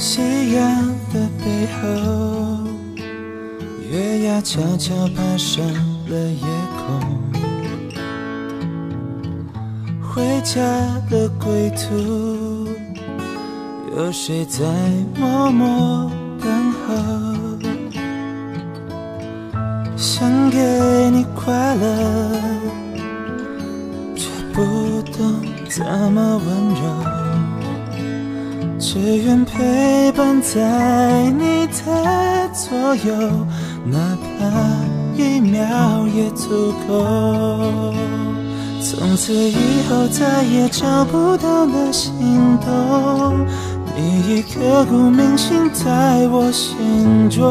夕阳的背后，月牙悄悄爬上了夜空。回家的归途，有谁在默默等候？想给你快乐，却不懂怎么温柔。只愿陪伴在你的左右，哪怕一秒也足够。从此以后再也找不到那心动，你已刻骨铭心在我心中。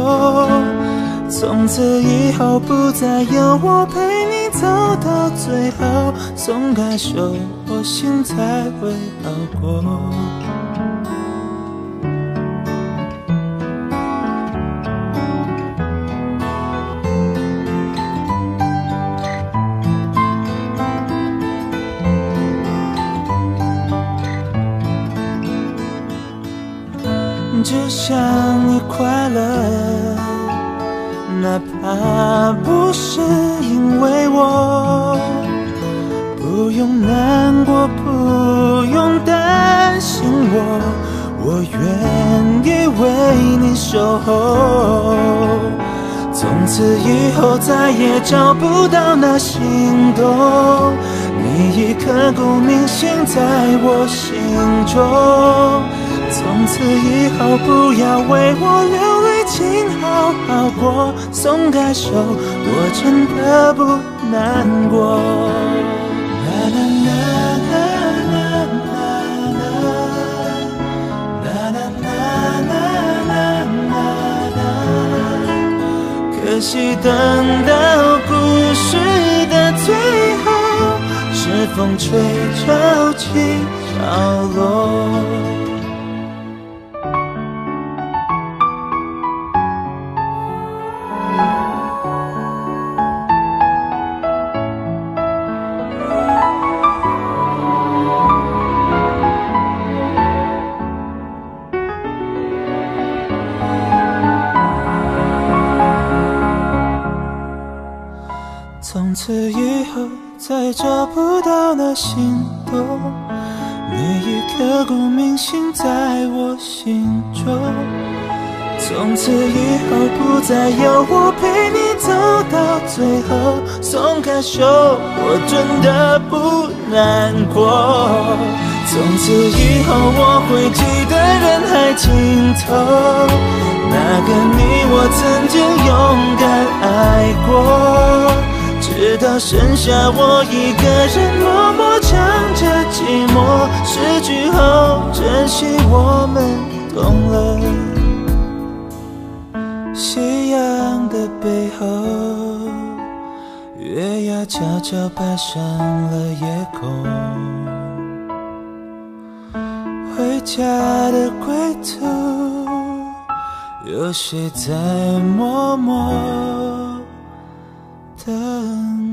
从此以后不再有我陪你走到最后，松开手，我心才会好过。只想你快乐，哪怕不是因为我，不用难过，不用担心我，我愿意为你守候。从此以后再也找不到那心动，你已刻骨铭心在我心中。从此以后，不要为我流泪，请好好过。松开手，我真的不难过。啦啦啦啦啦啦啦，啦啦啦啦啦啦啦。可惜等到故事的最后，是风吹潮起潮落。从此以后再找不到那心动，你已刻骨铭心在我心中。从此以后不再有我陪你走到最后，松开手，我真的不难过。从此以后我会记得人海尽头，那个你我曾到剩下我一个人默默唱着寂寞，失去后珍惜我们懂了。夕阳的背后，月牙悄悄爬上了夜空。回家的归途，有谁在默默？等。